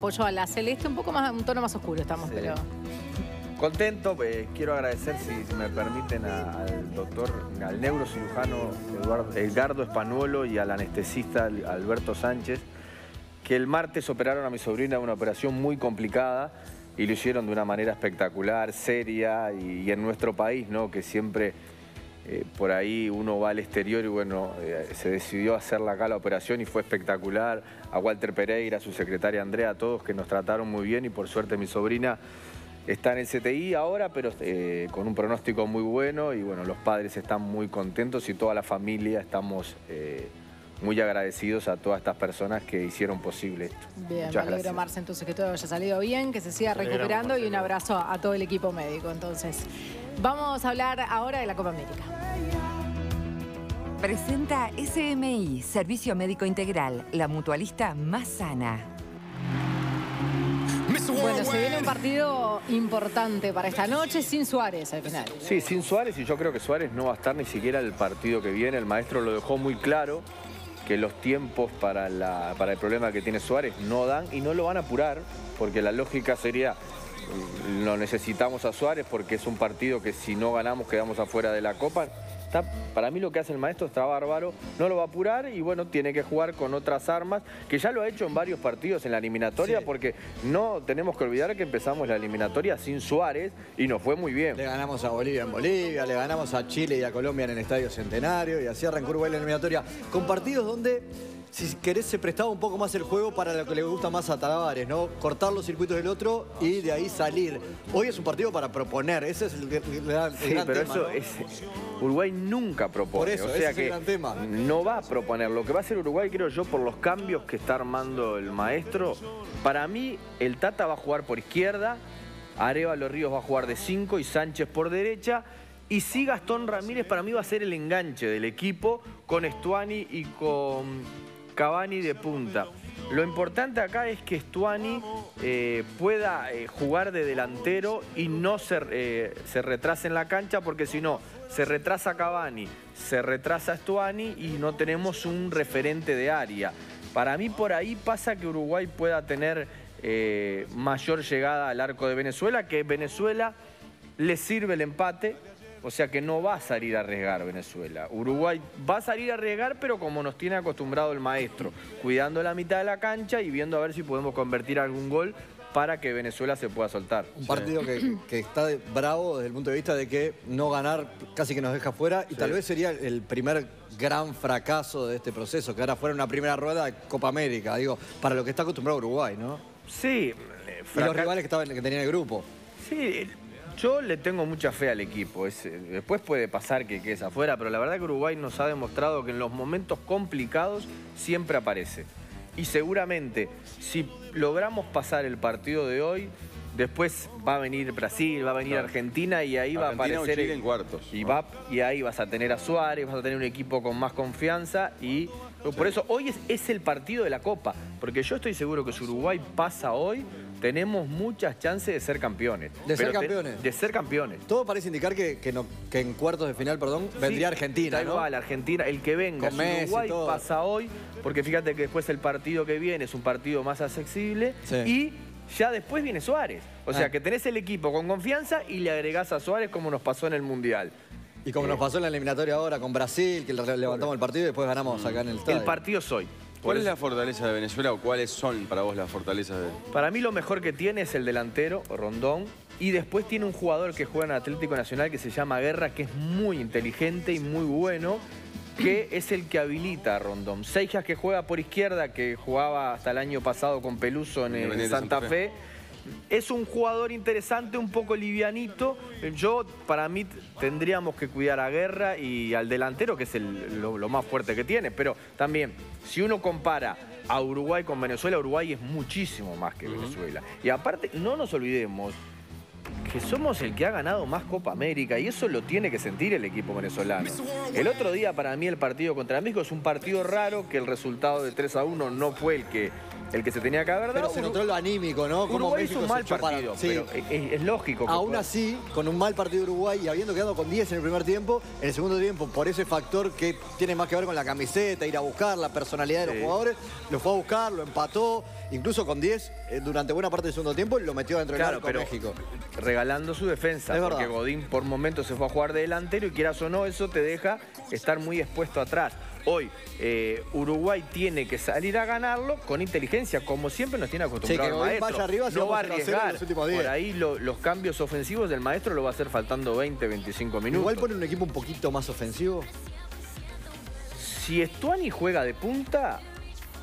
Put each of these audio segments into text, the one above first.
apoyo a la celeste, un poco más, un tono más oscuro estamos, Sí. pero. Contento, eh, quiero agradecer, si, si me permiten, a- al doctor, al neurocirujano Eduardo, Edgardo Espanuolo y al anestesista Al- Alberto Sánchez, que el martes operaron a mi sobrina una operación muy complicada y lo hicieron de una manera espectacular, seria y, y en nuestro país, ¿no? que siempre eh, por ahí uno va al exterior y bueno, eh, se decidió hacerla acá la operación y fue espectacular. A Walter Pereira, a su secretaria Andrea, a todos que nos trataron muy bien y por suerte mi sobrina está en el CTI ahora, pero eh, con un pronóstico muy bueno y bueno, los padres están muy contentos y toda la familia estamos eh, muy agradecidos a todas estas personas que hicieron posible esto. Bien, me Muchas alegro, gracias. Marce, entonces que todo haya salido bien, que se siga recuperando y un abrazo a todo el equipo médico. Entonces, vamos a hablar ahora de la Copa América. Presenta SMI, Servicio Médico Integral, la mutualista más sana. Bueno, se viene un partido importante para esta noche sin Suárez al final. Sí, sin Suárez y yo creo que Suárez no va a estar ni siquiera el partido que viene. El maestro lo dejó muy claro que los tiempos para, la, para el problema que tiene Suárez no dan y no lo van a apurar porque la lógica sería mm, lo necesitamos a Suárez porque es un partido que si no ganamos quedamos afuera de la Copa. Está- para mí lo que hace el maestro está bárbaro, no lo va a apurar y bueno, tiene que jugar con otras armas, que ya lo ha hecho en varios partidos en la eliminatoria Sí. porque no tenemos que olvidar que empezamos la eliminatoria sin Suárez y nos fue muy bien. Le ganamos a Bolivia en Bolivia, le ganamos a Chile y a Colombia en el Estadio Centenario y así arrancó Uruguay la eliminatoria. Con partidos donde, si querés, se prestaba un poco más el juego para lo que le gusta más a Tavares, ¿no? Cortar los circuitos del otro y de ahí salir. Hoy es un partido para proponer, ese es el, el gran, el Sí, gran pero tema, eso ¿no? es. Uruguay nunca propone. Por eso, o ese sea es el que gran tema. no va a proponer. Lo que va a hacer Uruguay, creo yo, por los cambios que está armando el maestro. Para mí, el Tata va a jugar por izquierda, Arevalo Ríos va a jugar de 5 y Sánchez por derecha. Y sí, Gastón Ramírez para mí va a ser el enganche del equipo con Estuani y con Cavani de punta. Lo importante acá es que Stuani eh, pueda eh, jugar de delantero y no se, eh, se retrase en la cancha, porque si no, se retrasa Cavani, se retrasa Stuani y no tenemos un referente de área. Para mí por ahí pasa que Uruguay pueda tener eh, mayor llegada al arco de Venezuela, que Venezuela le sirve el empate, o sea que no va a salir a arriesgar Venezuela. Uruguay va a salir a arriesgar, pero como nos tiene acostumbrado el maestro, cuidando la mitad de la cancha y viendo a ver si podemos convertir algún gol para que Venezuela se pueda soltar. Un partido que, que está bravo desde el punto de vista de que no ganar casi que nos deja fuera y tal vez sería el primer gran fracaso de este proceso, que ahora fuera una primera rueda de Copa América, digo, para lo que está acostumbrado Uruguay, ¿no? Sí, eh, Y los rivales que, estaban, que tenían el grupo. Sí, yo le tengo mucha fe al equipo. Es, eh, después puede pasar que quedes afuera, pero la verdad que Uruguay nos ha demostrado que en los momentos complicados siempre aparece. Y seguramente, si logramos pasar el partido de hoy, después va a venir Brasil, va a venir. Argentina y ahí va a aparecer. Chile en cuartos, Y, ¿no? va, y ahí vas a tener a Suárez, vas a tener un equipo con más confianza y. Por eso hoy es, es el partido de la Copa, porque yo estoy seguro que si Uruguay pasa hoy, tenemos muchas chances de ser campeones. De ser te- campeones. de ser campeones. Todo parece indicar que, que no- que en cuartos de final, perdón, vendría Argentina, ¿no? igual, Argentina, el que venga. Con Messi, Uruguay todo. pasa hoy, porque fíjate que después el partido que viene es un partido más accesible Sí. y ya después viene Suárez. O sea Ah. que tenés el equipo con confianza y le agregás a Suárez como nos pasó en el Mundial. Y como nos pasó en la eliminatoria ahora con Brasil, que le- levantamos el partido y después ganamos acá en el estadio. El partido es hoy. ¿Cuál es la fortaleza de Venezuela o cuáles son para vos las fortalezas de Para mí lo mejor que tiene es el delantero, Rondón, y después tiene un jugador que juega en Atlético Nacional que se llama Guerra, que es muy inteligente y muy bueno, que es el que habilita a Rondón. Seijas que juega por izquierda, que jugaba hasta el año pasado con Peluso en, Santa Fe. Es un jugador interesante, un poco livianito. Yo, para mí, tendríamos que cuidar a Guerra y al delantero, que es el- lo, lo más fuerte que tiene. Pero también, si uno compara a Uruguay con Venezuela, Uruguay es muchísimo más que Venezuela. Y aparte, no nos olvidemos que somos el que ha ganado más Copa América y eso lo tiene que sentir el equipo venezolano. El otro día para mí el partido contra México es un partido raro que el resultado de 3 a 1 no fue el que el que se tenía que haber dado. Pero se notó lo anímico, ¿no? Cómo Uruguay México hizo un mal partido, Sí. pero es, es lógico. que Aún pueda- así, con un mal partido de Uruguay y habiendo quedado con 10 en el primer tiempo, en el segundo tiempo, por ese factor que tiene más que ver con la camiseta, ir a buscar, la personalidad de los Sí. jugadores, lo fue a buscar, lo empató, incluso con 10 eh, durante buena parte del segundo tiempo lo metió dentro del Claro, arco pero México. regalando su defensa, Es porque verdad. Godín por momentos se fue a jugar de delantero y quieras o no, eso te deja estar muy expuesto atrás. Hoy eh, Uruguay tiene que salir a ganarlo con inteligencia, como siempre nos tiene acostumbrado Sí, que el maestro. vaya arriba, no va a 0 a 0 en arriesgar. los últimos 10. Por ahí lo- los cambios ofensivos del maestro lo va a hacer faltando 20, 25 minutos. Igual pone un equipo un poquito más ofensivo. Si Estuani juega de punta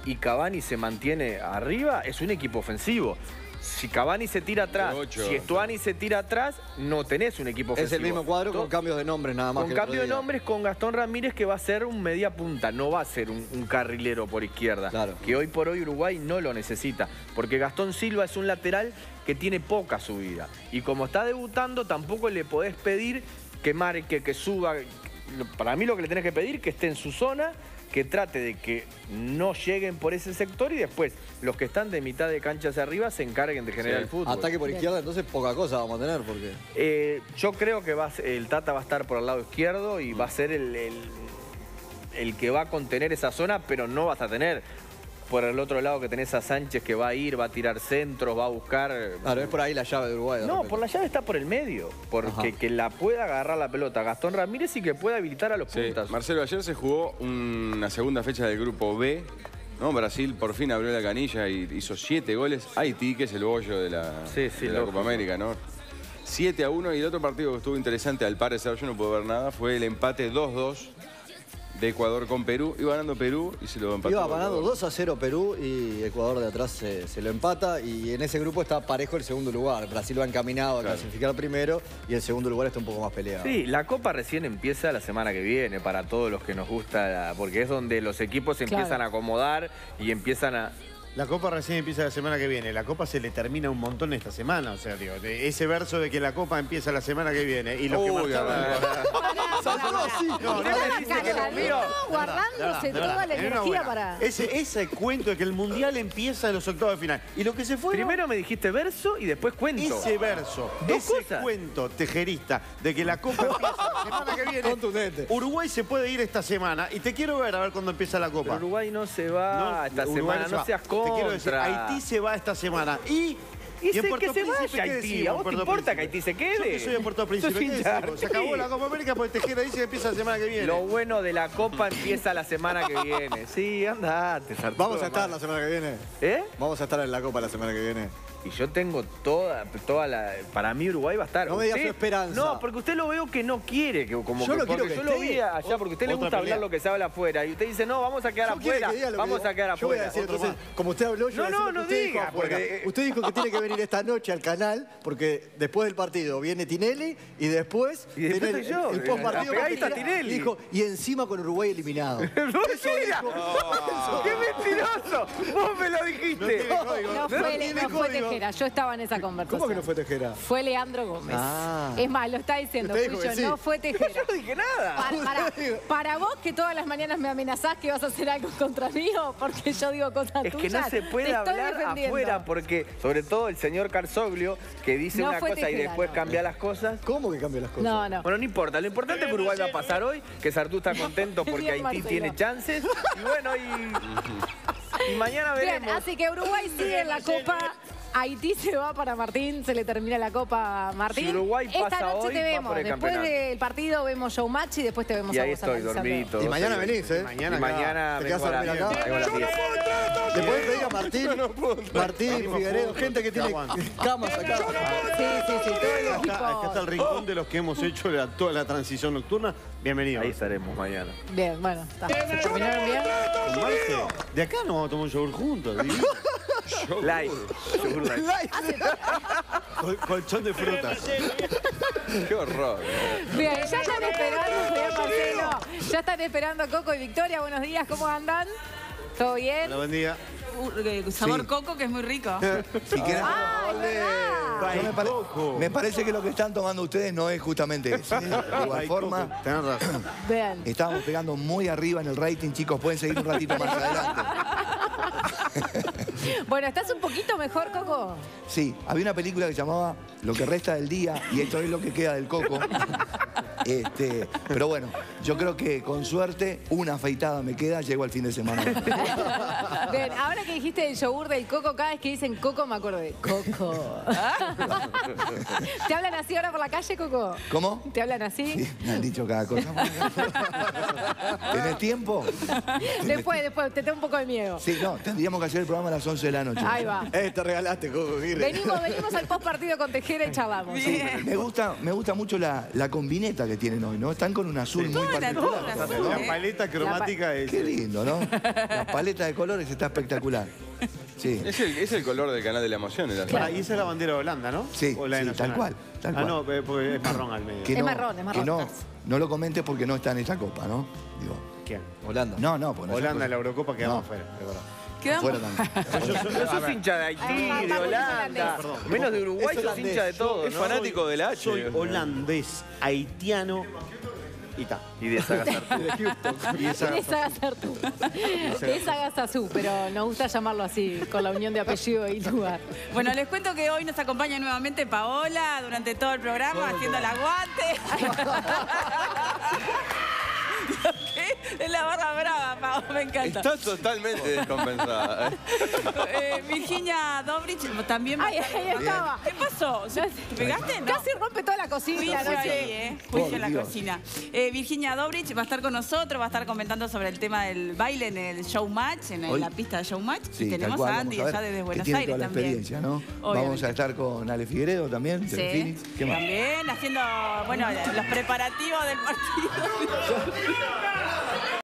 y Cavani se mantiene arriba, es un equipo ofensivo. Si Cavani se tira atrás, ocho. si Estuani se tira atrás, no tenés un equipo ofensivo. Es el mismo cuadro con cambios de nombres nada más. Con que cambio de nombres con Gastón Ramírez que va a ser un media punta, no va a ser un, un carrilero por izquierda. Claro. Que hoy por hoy Uruguay no lo necesita. Porque Gastón Silva es un lateral que tiene poca subida. Y como está debutando, tampoco le podés pedir que marque, que suba. Para mí lo que le tenés que pedir que esté en su zona, que trate de que no lleguen por ese sector y después los que están de mitad de cancha hacia arriba se encarguen de generar Sí. el fútbol. Ataque por izquierda, entonces poca cosa vamos a tener porque. Eh, yo creo que va ser- el Tata va a estar por el lado izquierdo y va a ser el, el- el que va a contener esa zona, pero no vas a tener por el otro lado que tenés a Sánchez que va a ir, va a tirar centros, va a buscar... Claro, es por ahí la llave de Uruguay. de No, repente. por la llave está por el medio, porque Ajá. que la pueda agarrar la pelota Gastón Ramírez y que pueda habilitar a los Sí, puntas. Marcelo, ayer se jugó una segunda fecha del grupo B. ¿no? Brasil por fin abrió la canilla y hizo siete goles. Haití, que es el bollo de la, Sí, sí, de la. Copa América, ¿no? 7 a 1 y el otro partido que estuvo interesante, al parecer yo no puedo ver nada, fue el empate 2-2 de Ecuador con Perú. Iba ganando Perú y se lo empató. Iba ganando Ecuador. 2 a 0 Perú y Ecuador de atrás se, se lo empata y en ese grupo está parejo el segundo lugar. Brasil va encaminado a Claro. clasificar primero y el segundo lugar está un poco más peleado. Sí, la Copa recién empieza la semana que viene para todos los que nos gusta, la- porque es donde los equipos se Claro. empiezan a acomodar y empiezan a... La Copa recién empieza la semana que viene. La Copa se le termina un montón esta semana. O sea, digo, de ese verso de que la Copa empieza la semana que viene. Y los que Uy, marcharon- Saltó así. No, que guardándose toda la energía para... Ese, ese cuento de que el Mundial empieza en los octavos de final. Y lo que se fue... Primero me dijiste verso y después cuento. Ese verso, ese cosas. cuento tejerista de que la Copa empieza la semana que viene. Contundente. Uruguay se puede ir esta semana y te quiero ver a ver cuándo empieza la Pero Copa. Uruguay no se va No, esta Uruguay semana, se no seas Te quiero decir. Haití se va esta semana. Y, Y en sé Puerto que se Príncipe, vaya ¿qué Haití. decimos, ¿A vos te Puerto importa Príncipe? que Haití se quede? Yo que soy de Puerto Príncipe, ¿qué decimos? Se acabó la Copa América porque Tejera dice que empieza la semana que viene. Lo bueno de la Copa empieza la semana que viene. Sí, andate, Sartú, Vamos a estar la semana que viene. ¿Eh? Vamos a estar en la Copa la semana que viene. Y yo tengo toda, toda la. Para mí Uruguay va a estar. No me digas su esperanza. No, porque usted lo veo que no quiere que como Yo que, lo quiero porque que yo lo vi allá, porque a usted le gusta pelea. hablar lo que se habla afuera. Y usted dice, no, vamos a quedar Yo afuera. que que Vamos a quedar Yo voy a afuera. decir, entonces, como usted habló, yo No, voy a decir no, no usted dijo diga, afuera. porque- Usted dijo que tiene que venir esta noche al canal porque después del partido viene Tinelli y después Y después viene soy yo, el, el la postpartido. pegadita con Tinelli. Dijo, y encima con Uruguay eliminado. ¡Mentira! ¡Qué mentiroso! Vos me lo dijiste. No fue, no fue. Tejera, yo estaba en esa conversación. ¿Cómo que no fue Tejera? Fue Leandro Gómez. Ah. Es más, lo está diciendo, fui yo, sí. no fue Tejera. Yo no dije nada. Para, para- para vos que todas las mañanas me amenazás que vas a hacer algo contra mí o porque yo digo cosas Es que tuyas, no se puede hablar afuera porque, sobre todo el señor Carzoglio, que dice No una cosa y después no. cambia las cosas. ¿Cómo que cambia las cosas? No, no. Bueno, no importa. Lo importante es que Uruguay va a pasar hoy, que Sartú está contento porque Bien, Haití Marcelo. tiene chances. Y bueno, y, y mañana Bien, veremos. así que Uruguay sigue en la Copa. Haití se va para Martín, se le termina la Copa a Martín. Si Uruguay Esta pasa noche hoy, te vemos. por el Después campeonato. del partido vemos showmatch y después te vemos Y a vos estoy, dormidito. Y mañana venís, ¿eh? Mañana Y mañana ¿Te vengo a dormir acá? 10, vengo a las 10. Le podés pedir a Martín, Martín, Figueredo, gente que tiene camas acá. Sí, sí, sí, Acá, está el rincón de los que hemos hecho la- toda la transición nocturna. Bienvenido. Ahí estaremos mañana. Bien, bueno, está. ¿Se terminaron bien? De acá nos vamos a tomar un yogur juntos. Yogur like. Col- colchón de frutas. Qué horror. Bien, ya están esperando, bien, Marcelo. Ya están esperando a Coco y Victoria. Buenos días, ¿cómo andan? ¿Todo bien? Hola, buen día. Uh, sabor coco que es muy rico. Si quieren- ¡Ah, es verdad! Me, pare- me parece que lo que están tomando ustedes no es justamente eso. ¿eh? De igual forma, Tenés razón. Bien. estábamos pegando muy arriba en el rating, chicos. Pueden seguir un ratito más adelante. Bueno, ¿estás un poquito mejor, Coco? Sí, había una película que se llamaba Lo que resta del día y esto es lo que queda del coco. Este, pero bueno, yo creo que con suerte una afeitada me queda, llego al fin de semana. Bien, ahora que dijiste el yogur del coco, cada vez que dicen coco me acuerdo de coco. ¿Te hablan así ahora por la calle, Coco? ¿Cómo? ¿Te hablan así? Sí, me han dicho cada cosa. ¿Tenés tiempo? Después, después, te tengo un poco de miedo. Sí, no, tendríamos que hacer el programa a las 11 de la noche. Ahí va. Eh, te regalaste, Coco. Venimos, venimos al post partido con Tejera y charlamos. Me gusta, me gusta mucho la, la combineta que tienen hoy, ¿no? Están con un azul muy Toda la- particular. la La ¿eh? paleta cromática es... Qué lindo, ¿no? La paleta de colores está espectacular. Sí. Es el, es el color del canal de la emoción. el. Pará, y esa es la bandera de Holanda, ¿no? Sí, O la de sí, Nacional. tal cual, tal ah, cual. no, eh, porque es marrón al medio. Que Es no, marrón, es marrón. Que no, no lo comentes porque no está en esta copa, ¿no? Digo, ¿Quién? Holanda. no, no, pues no Holanda, la Eurocopa quedamos No. fuera, de verdad. Quedamos. Fuera también. No sos hincha de Haití, Ay, de Holanda, menos de Uruguay, Es sos hincha de todo, Es ¿no? fanático del H. Soy holandés, haitiano y ta. Y de Sagasartú. Y esa- Es Agasazú, pero nos gusta llamarlo así, con la unión de apellido y lugar. Bueno, les cuento que hoy nos acompaña nuevamente Paola durante todo el programa haciendo el aguante. Es la barra brava, Paola, me encanta. Está totalmente descompensada. ¿eh? Eh, Virginia Dobrich también va a Ay, estar- ahí estaba. ¿Qué pasó? ¿Te pegaste? No. Casi rompe toda la cocina, Juicio no ahí, sé. ¿eh? Juicio en la Dios. cocina. Eh, Virginia Dobrich va a estar con nosotros, va a estar comentando sobre el tema del baile en el Showmatch, en Hoy- la pista de Showmatch. Sí, y tenemos cual, a Andy a ver, ya desde que Buenos tiene Aires toda la también. experiencia, ¿no? Obviamente. Vamos a estar con Ale Figueredo también, de Sí. ¿Qué más? También haciendo, bueno, los preparativos del partido.